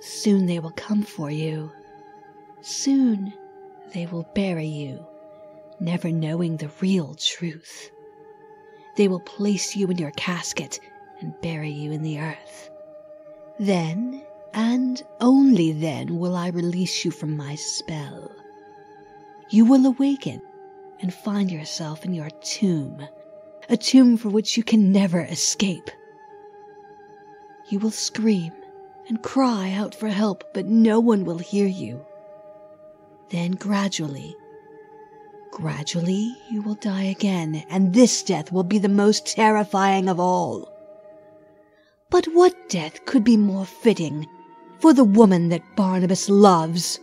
Soon they will come for you. Soon they will bury you, never knowing the real truth. They will place you in your casket and bury you in the earth. Then, and only then, will I release you from my spell. You will awaken and find yourself in your tomb, a tomb for which you can never escape. You will scream and cry out for help, but no one will hear you. Then gradually, gradually you will die again, and this death will be the most terrifying of all. But what death could be more fitting for the woman that Barnabas loves?